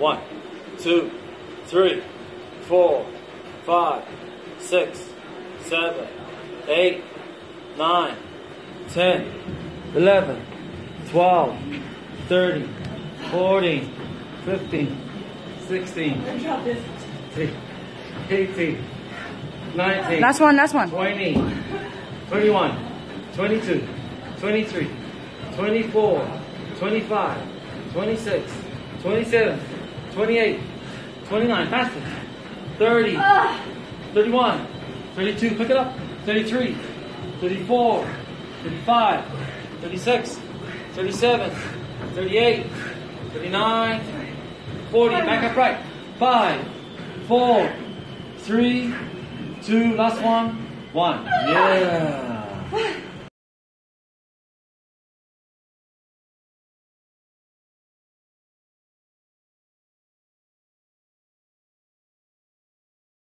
One, two, three, four, five, six, seven, eight, nine, ten, eleven, twelve, thirteen, fourteen, fifteen, sixteen, eighteen, nineteen. Last one, last one. 20, 21, 22, 23, 24, 25, 26, 27, 28, 29, faster, 30, 31, 32, pick it up, 33, 34, 35, 36, 37, 38, 39, 40, back up right, 5, 4, 3, two, last one, one. Yeah.